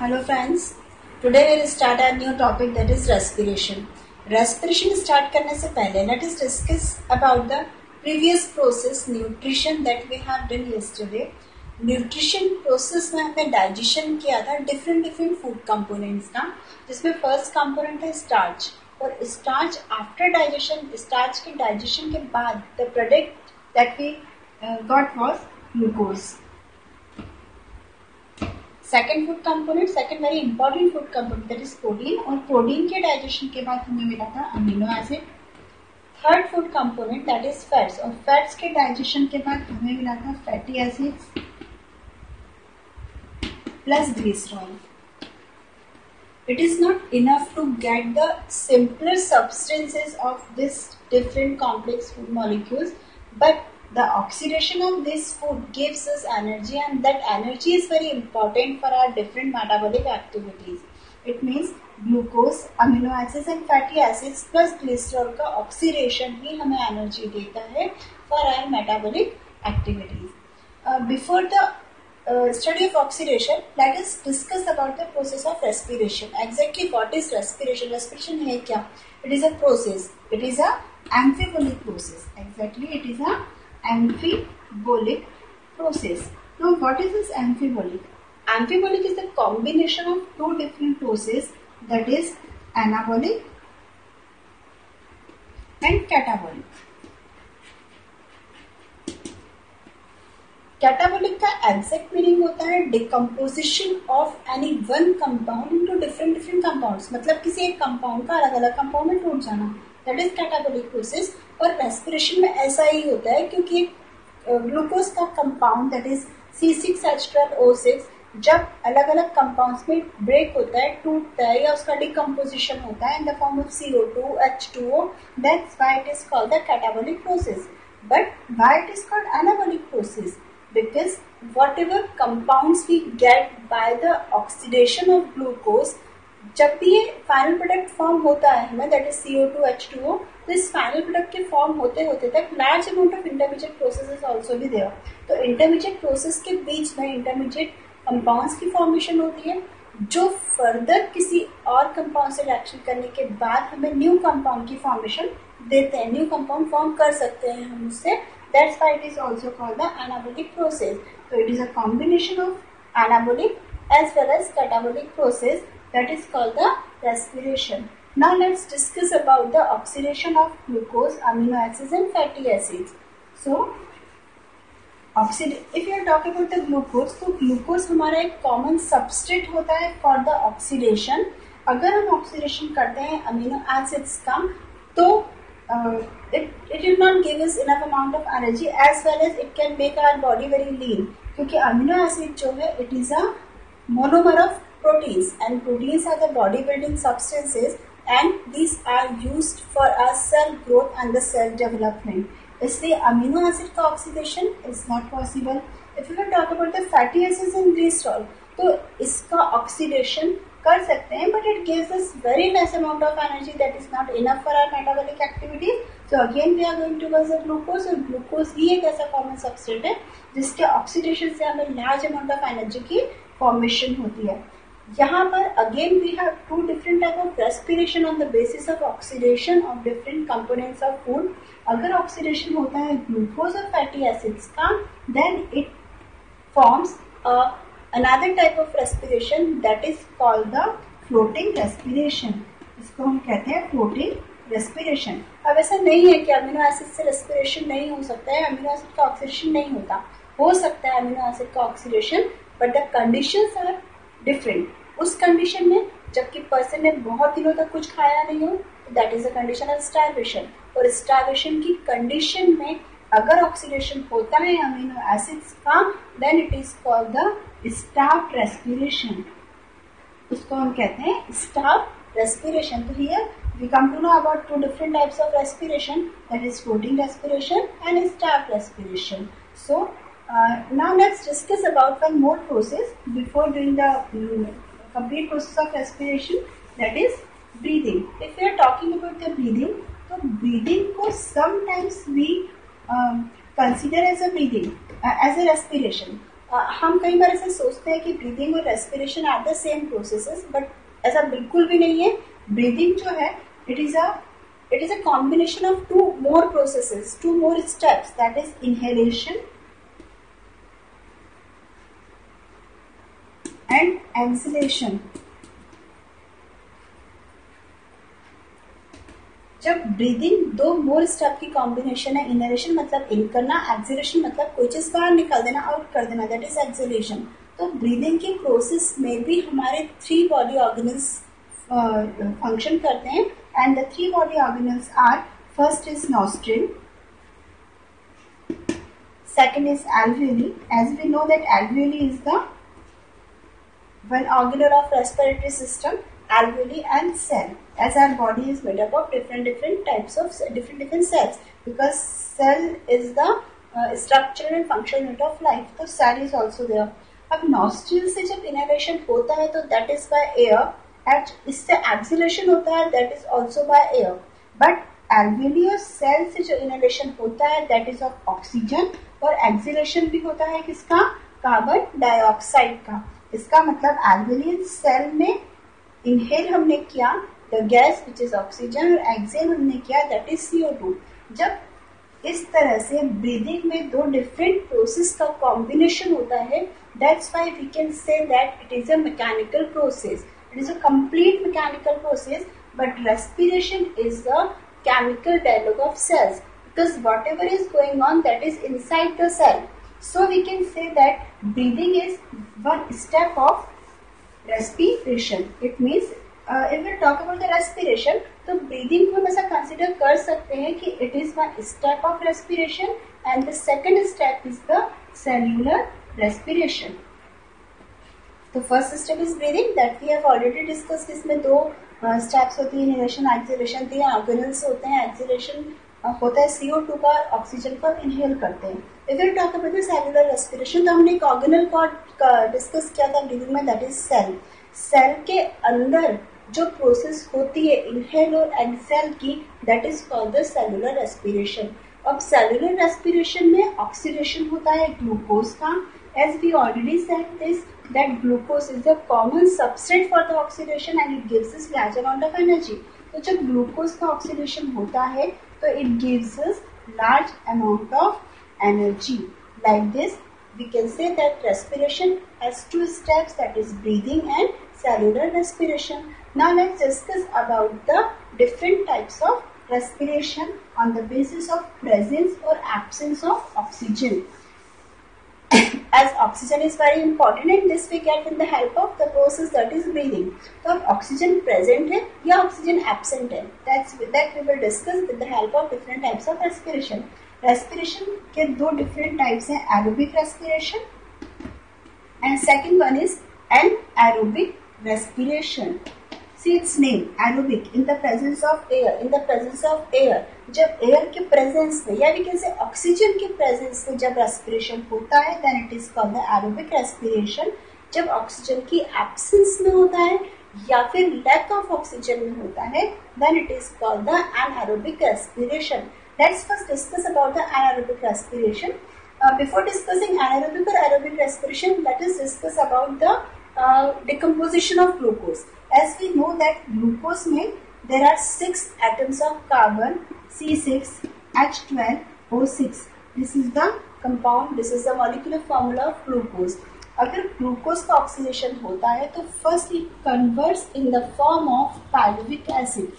Hello friends. Today we'll start our new topic that is respiration. Respiration start करने से पहले let us discuss about the previous process nutrition that we have done yesterday. Nutrition process में हमने digestion किया था different different food components का जिसमें first component है स्टार्च और स्टार्च आफ्टर डाइजेशन स्टार्च के डाइजेशन के बाद the product that we got was glucose second food component second very important food component that is protein और प्रोटीन के digestion के बाद हमें मिला था amino acid third food component that is fats और फैट्स के डाइजेशन के बाद हमें मिला था fatty acids plus glycerol it is not enough to get the simpler substances of this different complex food molecules, but the oxidation of this food gives us energy and that energy is very important for our different metabolic activities. It means glucose amino acids and fatty acids plus glycerol का oxidation ही हमें energy देता है for our metabolic activities before the study of oxidation let us discuss about the process of respiration exactly what is respiration respiration है क्या it is a process it is a amphibolic process exactly it is a amphibolic process. Now what is this amphibolic? Amphibolic is the combination of two different processes that is anabolic and catabolic. Catabolic का exact meaning होता है decomposition of any one compound into different different compounds मतलब किसी एक compound का अलग अलग compound में टूट जाना दैट इज़ कैटाबोलिक प्रोसेस और रेस्पिरेशन में ऐसा ही होता है क्योंकि ग्लूकोज का compound that is C six H twelve O six जब अलग अलग कंपाउंड्स में ब्रेक होता है, टूटता है या उसका डिकम्पोजिशन होता है in the form of CO two H two O that's why it is called the catabolic process but why it is called anabolic process because whatever compounds we get by the oxidation of glucose जब भी ये final product form होता है हमें that is CO two H two O तो इस final product के form होते होते तक large amount of intermediate process also भी देयर तो इंटरमीडिएट प्रोसेस के बीच में इंटरमीडिएट कंपाउंड्स की फॉर्मेशन होती है, जो फर्दर किसी और कंपाउंड से रिएक्शन करने के बाद हमें न्यू कंपाउंड की फॉर्मेशन देते हैं. न्यू कंपाउंड फॉर्म कर सकते हैं हम उससे. That's why it is also called the anabolic process तो it is a combination of anabolic as well as catabolic process that is called the respiration. Now let's discuss about the oxidation of glucose, amino acids and fatty acids. So oxide if you talk about the glucose तो glucose हमारा एक common substrate होता है for the oxidation अगर हम oxidation करते हैं amino acids का तो it it will not give us enough amount of energy as well as it can make our body very lean क्योंकि अमीनो एसिड जो है it is a monomer of proteins. And proteins are the body building substances, and these are used for our cell growth and the cell development. इसलिए amino acid का oxidation is not possible if you talk about the fatty acids in glycerol तो इसका oxidation कर सकते हैं but it gives us very less amount of energy that is not enough for our metabolic activities so again we are going towards the glucose और glucose ही एक ऐसा common substrate है, जिसके ऑक्सीडेशन से हमें लार्ज अमाउंट ऑफ़ एनर्जी की formation होती है। यहाँ पर again we have two different type of respiration on the basis of oxidation of different components of food अगर ऑक्सीडेशन होता है ग्लूकोज और फैटी एसिड्स का then it forms another type of respiration that is called the floating respiration इसको हम कहते हैं floating respiration अब ऐसा नहीं है कि अमीनो एसिड से रेस्पिरेशन नहीं हो सकता है अमीनो एसिड का ऑक्सीडेशन नहीं होता। हो सकता है अमीनो एसिड का oxidation but the conditions are different उस कंडीशन में, जबकि पर्सन ने बहुत दिनों तक कुछ खाया नहीं हो तो that is a condition of starvation और स्टाइवेशन की कंडीशन में अगर ऑक्सीडेशन होता है अमीनो एसिड्स का then it is called the staff respiration उसको हम कहते हैं स्टाफ रेस्पिरेशन तो here we come to know about two different types of respiration that is fourteen respiration and staff respiration so now let's discuss about one more process before doing the complete process of respiration that is breathing. If we are talking about the breathing, तो breathing को sometimes we um, consider as a breathing uh, as a respiration हम कई बार ऐसे सोचते हैं कि breathing और respiration are the same processes but ऐसा बिल्कुल भी नहीं है ब्रीदिंग जो है it is a it is a combination of two more processes two more steps that is inhalation and exhalation जब ब्रीदिंग दो मोर स्टेप की कॉम्बिनेशन है इनहेलेशन मतलब इन करना एक्सिलेशन मतलब कोई चीज़ बाहर निकाल देना आउट कर देना दैट इज़ एक्सिलेशन तो ब्रीदिंग के प्रोसेस में भी हमारे थ्री बॉडी ऑर्गेनल्स फ़ंक्शन करते हैं and the three body organelles are first is nostril second is alveoli. As we know that alveoli is the one organelle of respiratory system alveoli and cell as our body is made up of different different types of different different cells because cell is the uh, structural and functional unit of life so cell is also there अब nostril से जब inhalation होता है तो that is by air at इससे exhalation होता है that is also by air but alveolar cell से जो इनहेलेशन होता है दैट इज़ ऑफ़ ऑक्सीजन और एक्सिलेशन भी होता है किसका कार्बन डाइऑक्साइड का इसका मतलब एल्वेलियर सेल में इनहेल हमने किया the gas which is oxygen और एक्सेल हमने किया दैट इज़ सीओ टू जब इस तरह से ब्रीदिंग में दो डिफरेंट प्रोसेस का कॉम्बिनेशन होता है that's why we can say that it is a mechanical process it is a complete mechanical process but respiration is the chemical chemical dialogue of cells. Because whatever is going on, that is inside the cell. So we can say that breathing is one step of respiration. It means if we talk about the respiration तो breathing को हम ऐसा consider कर सकते हैं कि it is one step of respiration and the second step is the cellular respiration तो first step is breathing that we have already discuss इसमें दो स्टेप्स होती है इनहेलेशन एक्सिलेशन थी ऑर्गेनल्स होते हैं एक्सिलेशन होता है सीओ टू का ऑक्सीजन को इनहेल करते हैं। If you talk about the cellular respiration तो हमने ऑर्गेनल का डिस्कस किया था ब्रीदिंग में दैट इज़ सेल सेल के अंदर जो प्रोसेस होती है इनहेल और एक्सेल की that is called the cellular respiration अब सेलुलर रेस्पिरेशन में ऑक्सीडेशन होता है ग्लूकोज का। As we already said this that glucose is the common substrate for the oxidation and it gives us large amount of energy तो जब glucose का oxidation होता है So it gives us large amount of energy. Like this, we can say that respiration has two steps that is breathing and cellular respiration. Now let's discuss about the different types of respiration on the basis of presence or absence of oxygen. As oxygen is very important and this we get with the help of the process that is breathing. तो अब oxygen present है या oxygen absent है that's that we will discuss with the help of different types of respiration. Respiration के दो different types हैं aerobic respiration and second one is anaerobic respiration. See its name aerobic in the presence of air in the presence of air जब air के presence में या we can say oxygen के presence में जब respiration होता है then it is called the aerobic respiration जब ऑक्सीजन की एब्सेंस में होता है, या फिर लैक ऑफ़ ऑक्सीजन में होता है then it is called the anaerobic respiration let's first discuss about the anaerobic respiration before discussing anaerobic or aerobic respiration, let us decomposition of glucose as we know that glucose में there are six atoms of carbon C six H twelve O six this is the compound this is the molecular formula of glucose अगर glucose का oxidation होता है तो first it convert in the form of pyruvic acid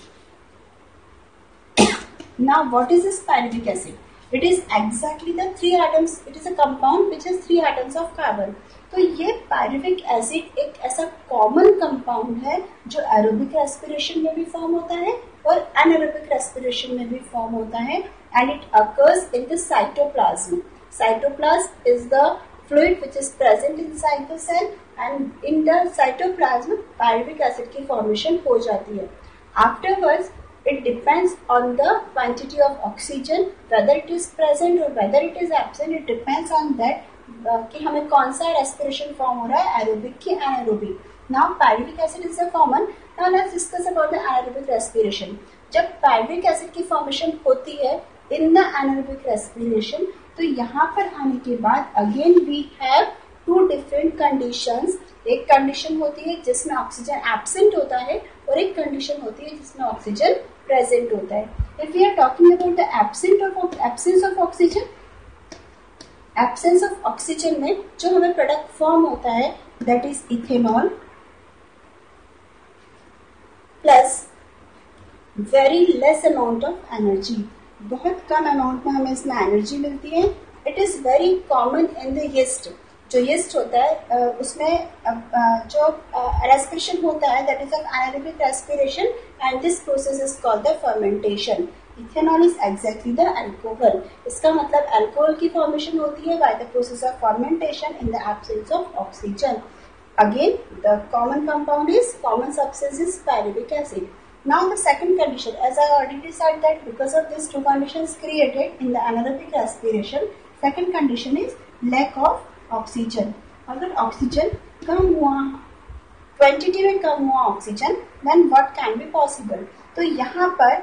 ना what is is pyruvic acid it is exactly the three atoms it is a compound which is three atoms of carbon तो ये पायरिफिक acid एक ऐसा common compound है जो aerobic respiration में भी form होता है और एनरोबिक रेस्पिरेशन में भी फॉर्म होता है and it occurs in the cytoplasm cytoplasm is the fluid which is present in site cell and in the cytoplasm pyruvic acid की फॉर्मेशन हो जाती है. Afterwards it depends on the quantity of oxygen whether it is present और whether it is absent it depends on that कि हमें कौन सा respiration form हो रहा है? एरोबिक की anaerobic now pyruvic acid is a common now let's discuss about the anaerobic respiration जब पायरुविक एसिड की फॉर्मेशन होती है इन द एनारोबिक रेस्पिरेशन तो यहाँ पर आने के बाद again we have two different conditions एक कंडीशन होती है जिसमें ऑक्सीजन एब्सेंट होता है और एक कंडीशन होती है जिसमें ऑक्सीजन प्रेजेंट होता है. If we are talking about the absent of absence of oxygen absence of oxygen में जो हमें प्रोडक्ट फॉर्म होता है that is ethanol plus very less amount of energy बहुत कम अमाउंट में हमें इसमें एनर्जी मिलती है। It is very common in the yeast जो यीस्ट होता है उसमें जो रेस्पिरेशन होता है that is anaerobic respiration and this process is called the fermentation ethanol is exactly the alcohol इसका मतलब अल्कोहल की फॉर्मेशन होती है by the process of fermentation in the absence of oxygen again the common compound is common substance is pyruvic acid Now the second condition, as I already said that because of these two conditions created in the anaerobic respiration, second condition is lack of oxygen. अगर oxygen कम हुआ quantity में कम हुआ oxygen then what can be possible तो यहाँ पर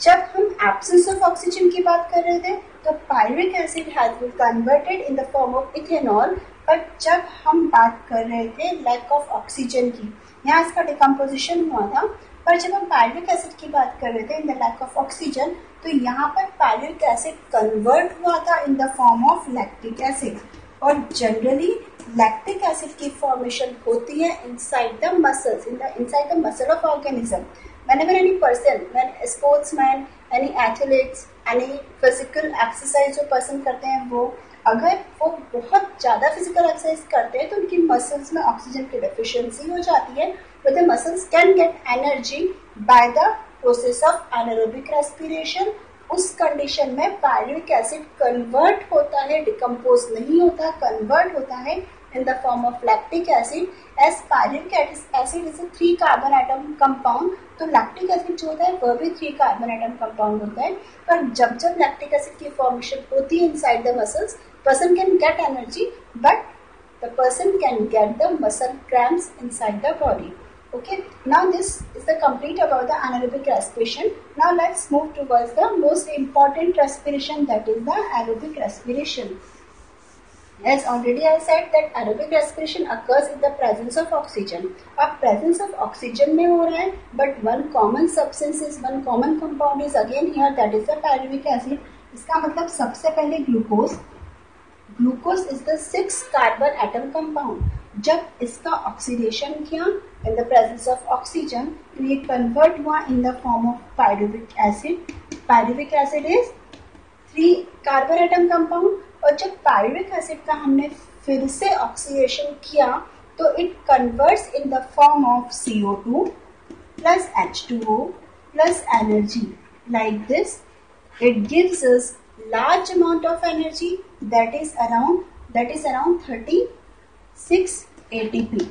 जब हम एब्सेंस ऑफ़ ऑक्सीजन की बात कर रहे थे तो pyruvic acid has been converted in the form of ethanol but जब हम बात कर रहे थे लैक ऑफ़ ऑक्सीजन की, यहाँ इसका डिकम्पोजिशन हुआ था। पर जब हम पायरिक एसिड की बात कर रहे थे in the lack of oxygen तो यहाँ पर पायरिक एसिड कन्वर्ट हुआ था in the form of lactic acid और जनरली लैक्टिक एसिड की फॉर्मेशन होती है inside the muscles in the inside the muscle of organism whenever any person when sportsman any athletes any physical exercise जो person करते हैं वो अगर वो बहुत ज़्यादा फ़िज़िकल एक्सरसाइज करते हैं तो उनकी मसल्स में ऑक्सीजन की डेफिशिएंसी हो जाती है but the muscles can get energy by the process of anaerobic respiration उस कंडीशन में पायरिक एसिड कन्वर्ट होता है डिकम्पोज नहीं होता कन्वर्ट होता है in the form of lactic acid as pyruvic acid is three carbon atom compound तो lactic acid जो होता है वह भी थ्री कार्बन आइटम कंपाउंड होता है पर जब जब लैक्टिक एसिड की फॉर्मेशन होती है inside the muscles person can get energy but the person can get the muscle cramps inside the body Okay, now this is the complete about the anaerobic respiration. Now let's move towards the most important respiration that is the aerobic respiration. As already I said that aerobic respiration occurs in the presence of oxygen. अब presence of oxygen में हो रहा है but one common substance is one common compound is again here that is the pyruvic acid. इसका मतलब सबसे पहले glucose glucose is the six carbon atom compound जब इसका ऑक्सीडेशन किया in the presence of oxygen तो ये convert हुआ in the form of pyruvic acid pyruvic acid is three carbon atom compound और जब पायरिक एसिड का हमने फिर से ऑक्सीडेशन किया तो it converts in the form of C O two plus H two O plus energy like this it gives us large amount of energy that is around that is around thirty six A T P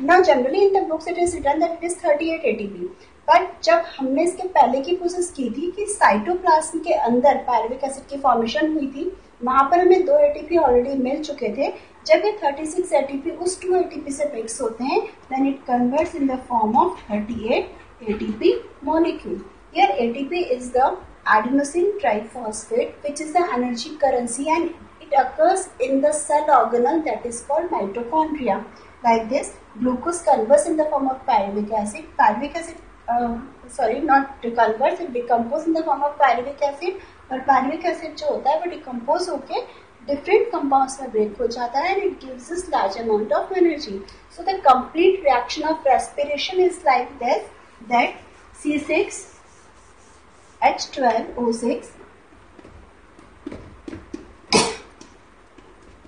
now generally in the books it is written that it is thirty eight A T P but जब हमने इसके पहले की कोशिश की थी कि cytoplasm के अंदर पैरविक एसिड की फॉर्मेशन हुई थी, वहाँ पर हमें दो एटीपी ऑलरेडी मिल चुके थे। जब ये 36 सिक्स एटीपी उस टू एटीपी से फिक्स होते हैं then it converts in the form of 38 ATP molecule here ATP is the adenosine triphosphate which is the energy currency and it occurs in the cell organelle that is called mitochondria like this glucose converts in the form of pyruvic acid pyruvic acid sorry not to deconvert it decompose in the form of pyruvic acid और pyruvic acid जो होता है, वो decompose होके different compounds में break हो जाता है and it gives this large amount of energy so the complete reaction of respiration is like that that C six H twelve O six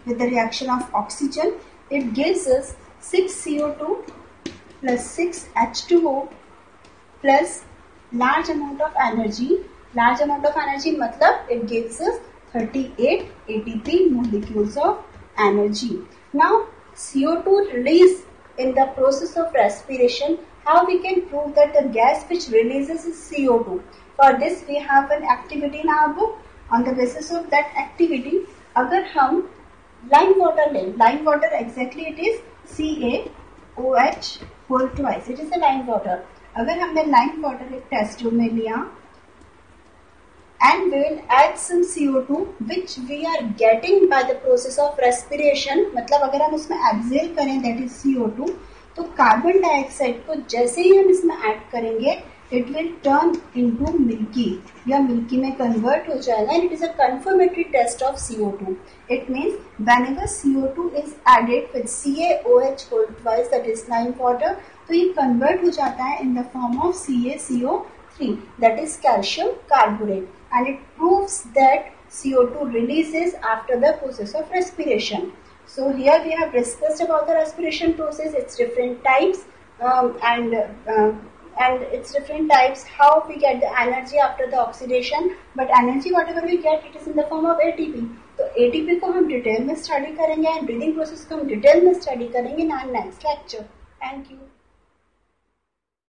with the reaction of oxygen it gives six C O two plus six H two O plus large amount of energy. Large amount of energy matlab it gives us 38 ATP molecules of energy. Now CO2 release in the process of respiration how we can prove that the gas which releases is CO2. For this we have an activity in our book. On the basis of that activity अगर हम line water लें lime water exactly it is C A O H whole twice it is a lime water अगर हमने lime water एक test tube में लिया and will add some CO two which we are getting by the process of respiration मतलब अगर हम इसमें एब्जेल करें दैट इज़ सीओ टू तो कार्बन डाइऑक्साइड को जैसे ही हम इसमें ऐड करेंगे it will turn into milky या मिल्की में कन्वर्ट हो जाएगा and it is a confirmatory test of CO2 it means whenever CO2 is added with CaOH whole twice that is lime water तो ये कन्वर्ट हो जाता है in the form of CaCO3 that is calcium carbonate and it proves that CO2 releases after the process of respiration. So here we have discussed about the respiration process, its different types um, and uh, and its different types, how we get the energy after the oxidation. But energy whatever we get, it is in the form of ATP. तो ATP को हम detail में study करेंगे and breathing process को हम detail में study करेंगे in our next lecture thank you